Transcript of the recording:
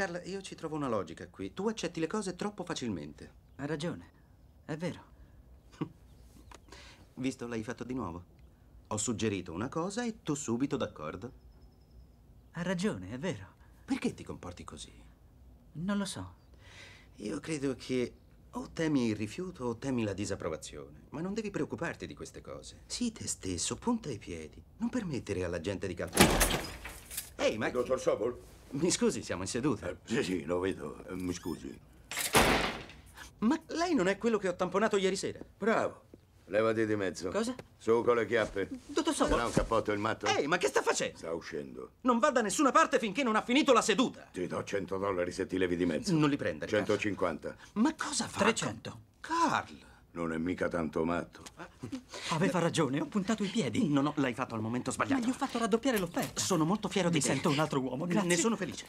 Carla, io ci trovo una logica qui. Tu accetti le cose troppo facilmente. Ha ragione. È vero. Visto, l'hai fatto di nuovo. Ho suggerito una cosa e tu subito d'accordo. Ha ragione, è vero. Perché ti comporti così? Non lo so. Io credo che o temi il rifiuto o temi la disapprovazione. Ma non devi preoccuparti di queste cose. Sii te stesso, punta i piedi. Non permettere alla gente di calpestare. Ehi, ma... Dottor Sobol? Mi scusi, siamo in seduta. Eh, sì, sì, lo vedo. Eh, mi scusi. Ma lei non è quello che ho tamponato ieri sera? Bravo. Levati di mezzo. Cosa? Su con le chiappe. Dottor Se no Sobol... un cappotto il matto. Ehi, ma che sta facendo? Sta uscendo. Non va da nessuna parte finché non ha finito la seduta. Ti do 100 dollari se ti levi di mezzo. Non li prendere. Carl. 150. Ma cosa fa? 300. Carl! Non è mica tanto matto. Aveva ragione, ho puntato i piedi. No, no, l'hai fatto al momento Ma sbagliato. gli ho fatto raddoppiare l'offerta. Sono molto fiero di Mi te. sento un altro uomo, grazie. Ne sono felice.